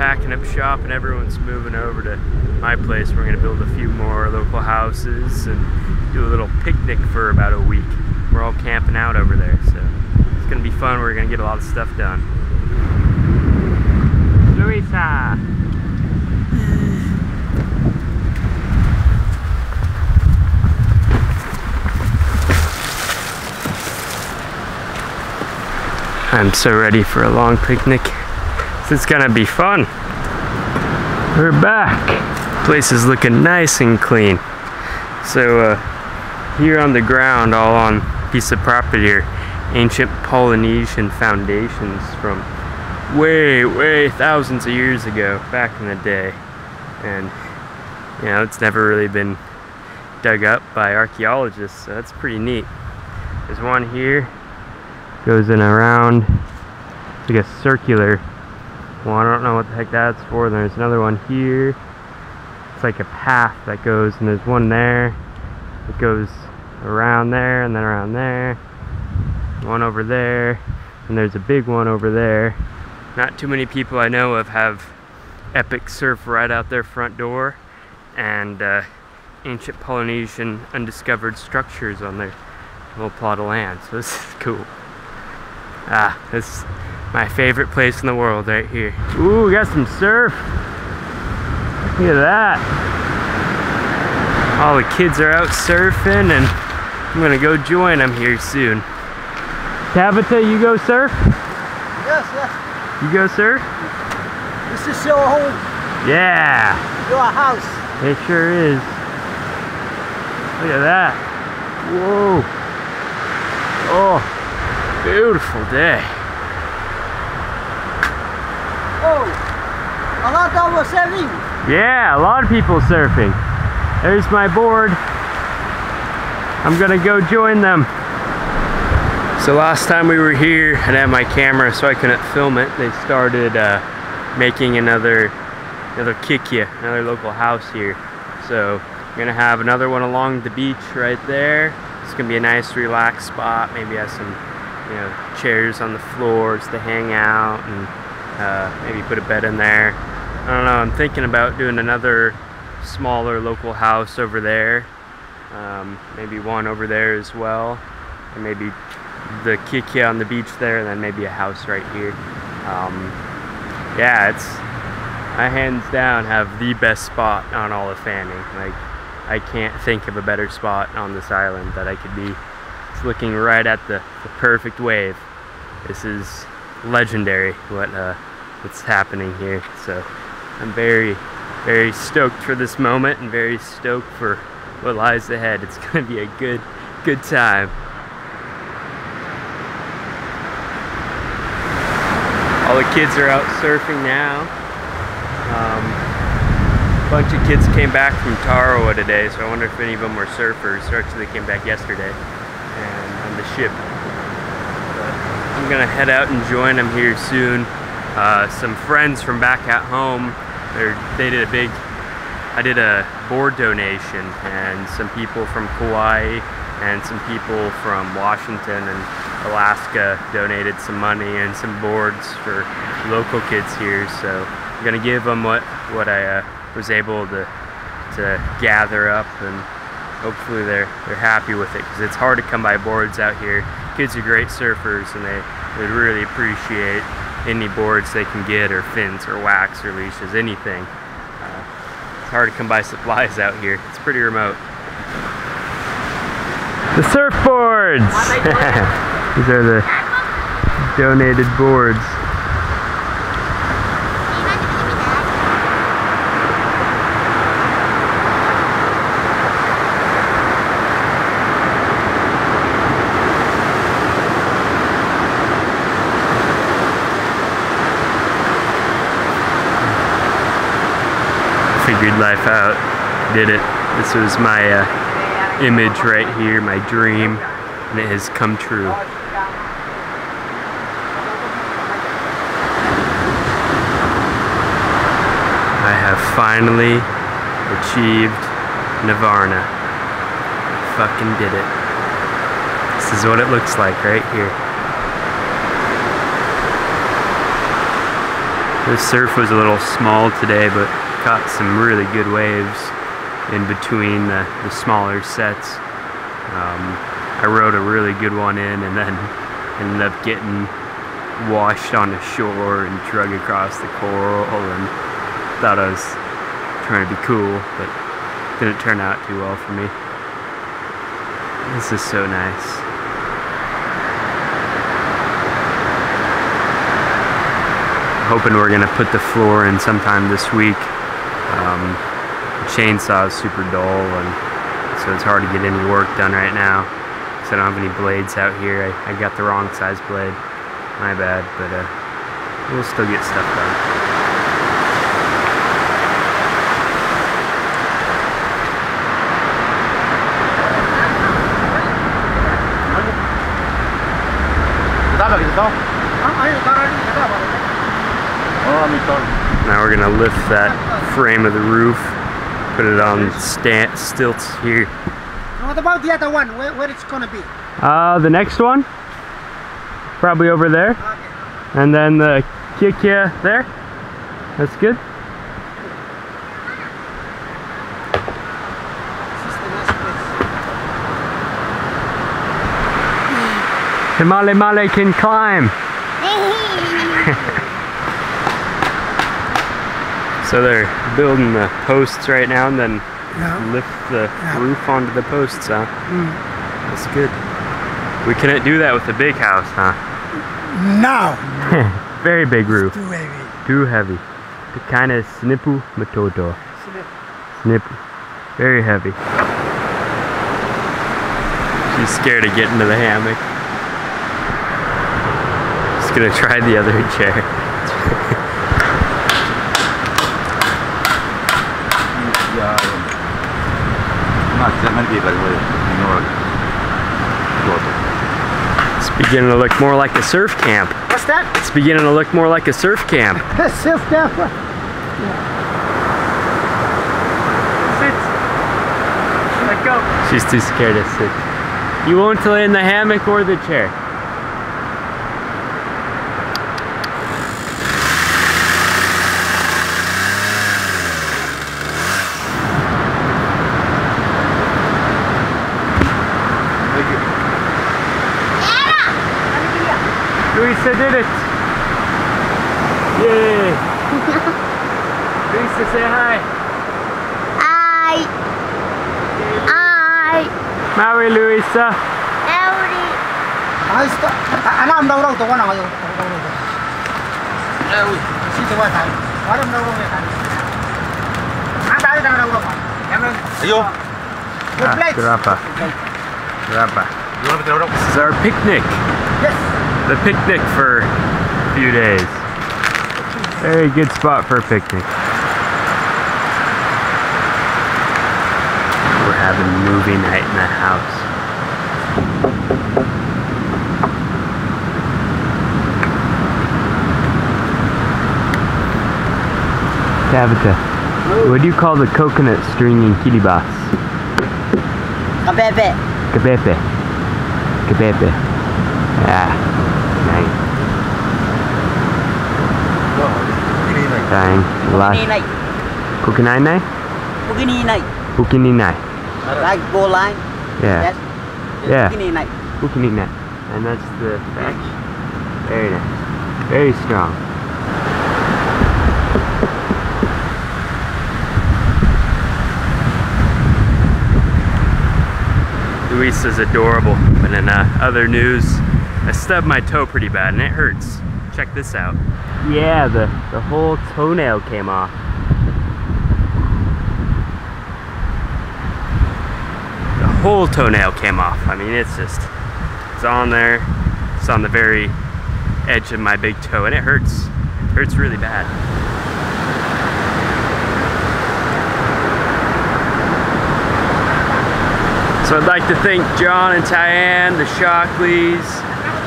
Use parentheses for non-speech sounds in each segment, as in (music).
packing up shop and everyone's moving over to my place. We're gonna build a few more local houses and do a little picnic for about a week. We're all camping out over there, so it's gonna be fun. We're gonna get a lot of stuff done. Luisa! I'm so ready for a long picnic. This is gonna be fun. We're back. Place is looking nice and clean. So uh, here on the ground, all on piece of property here, ancient Polynesian foundations from way, way thousands of years ago, back in the day. And you know, it's never really been dug up by archaeologists, so that's pretty neat. There's one here goes in around it's like a circular well I don't know what the heck that's for. There's another one here. It's like a path that goes and there's one there. It goes around there and then around there. One over there and there's a big one over there. Not too many people I know of have epic surf right out their front door and uh, ancient Polynesian undiscovered structures on their little plot of land. (laughs) So this is cool. Ah, this is my favorite place in the world right here. Ooh, we got some surf. Look at that. All the kids are out surfing and I'm gonna go join them here soon. Tabitha, you go surf? Yes, yes. You go surf? This is your home, Yeah, your house. it sure is. Look at that. Whoa. Oh, beautiful day. Oh, a lot of us having. Yeah, a lot of people surfing. There's my board. I'm gonna go join them. So last time we were here, I didn't my camera so I couldn't film it. They started uh, making another another kikya, another local house here. So I'm gonna have another one along the beach right there. It's gonna be a nice relaxed spot. Maybe have some you know chairs on the floors to hang out and uh, maybe put a bed in there. I don't know. I'm thinking about doing another smaller local house over there. Um, maybe one over there as well. And maybe the kikya on the beach there, and then maybe a house right here. Um, yeah, it's I hands down have the best spot on all of Fanning. Like I can't think of a better spot on this island that I could be. It's looking right at the, the perfect wave. This is legendary what uh, what's happening here. So I'm very very stoked for this moment and very stoked for what lies ahead. It's (laughs) gonna be a good good time. All the kids are out surfing now. Um, a bunch of kids came back from Tarawa today, so I wonder if any of them were surfers. Or actually, they came back yesterday and on the ship. But I'm gonna head out and join them here soon. Uh, some friends from back at home, they did a big, I did a board donation, and some people from Kauai and some people from Washington and Alaska donated some money and some boards for local kids here. So I'm gonna give them what what I uh, was able to to gather up, and hopefully they're they're happy with it because it's hard to come by boards out here. Kids are great surfers, and they would really appreciate any boards they can get, or fins, or wax, or leashes, anything. Uh, it's hard to come by supplies out here. It's pretty remote. The surfboards! (laughs) These are the donated boards. Life out. Did it. This was my uh, image right here, my dream, and it has come true. I have finally achieved Nirvana. Fucking did it. This is what it looks like right here. The surf was a little small today, but caught some really good waves in between the, the smaller sets. Um, I rode a really good one in and then (laughs) ended up getting washed on the shore and drug across the coral and thought I was trying to be cool, but didn't turn out too well for me. This is so nice. hoping we're gonna put the floor in sometime this week. Um, chainsaw is super dull and so it's hard to get any work done right now because I don't have any blades out here. I, I got the wrong size blade. My bad, but uh, we'll still get stuff done. Now we're gonna lift that frame of the roof, put it on sta stilts here. What about the other one? Where, where it's gonna be? Uh, the next one, probably over there, Okay. and then the Kia there. That's good. This is the nice place. Himale Male can climb. (laughs) So they're building the posts right now and then Yeah. lift the Yeah. roof onto the posts, huh? Mm. That's good. We couldn't do that with the big house, huh? No. (laughs) Very big roof. Too heavy. Too heavy. The kind of snippu matoto. Snippu. Very heavy. She's scared of getting to the hammock. Just gonna try the other (laughs) chair. Max, people will ignore It's beginning to look more like a surf camp. What's that? It's beginning to look more like a surf camp. (laughs) Self camera. Sit. Let go. She's too scared to sit. You won't lay in the hammock or the chair. Luisa did it. Yay. (laughs) Luisa, say hi. I I Maui, Luisa. Ellie I stop. Anh em đâu đâu tụi con nào rồi? Đâu. Xin tụi con thầy. Ở đâu đâu đâu thầy. Anh ta đi đâu đâu đâu. Em ơi. Good Ah, place. grappa. Grappa. you want to This is our picnic. The picnic for a few days. Very good spot for a picnic. We're having movie night in the house. Tabitha, what do you call the coconut string in Kiribati? Kabebe Kabepe. Kabepe. Yeah. Nice. Dang. Ninay Kukinai? Pugininay Kukininai. Like goal line Yeah. Yeah. Pugininay Kukininai. And that's the fetch. Very nice. Very strong. Luis is adorable, but in uh, other news, I stubbed my toe pretty bad and it hurts. Check this out. Yeah, the, the whole toenail came off. The whole toenail came off. I mean, it's just, it's on there. It's on the very edge of my big toe and it hurts. It hurts really bad. So I'd like to thank John and Tyann, the Shockleys,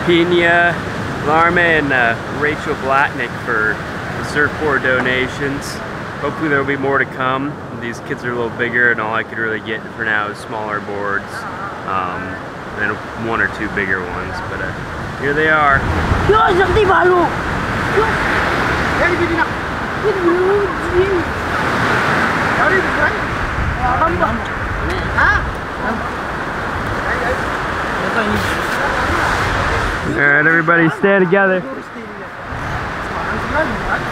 Pina, Larma, and uh, Rachel Blatnick for the surfboard donations. Hopefully there will be more to come. These kids are a little bigger and all I could really get for now is smaller boards. Um, and one or two bigger ones, but uh, here they are. Yo, right, everybody, stand together.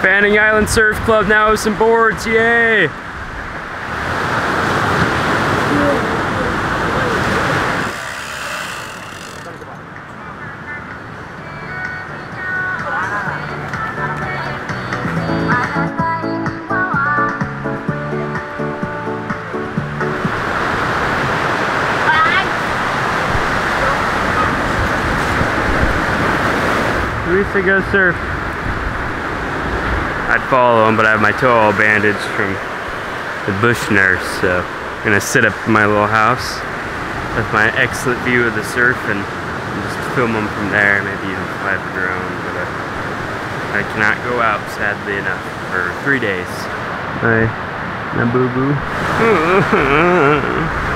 Fanning Island Surf Club now with some boards, yay! To go surf? I'd follow him, but I have my toe all bandaged from the bush nurse, so I'm gonna sit up in my little house with my excellent view of the surf and just film them from there, maybe even fly the drone, but uh, I cannot go out, sadly enough, for three days. Hi, na boo boo. (laughs)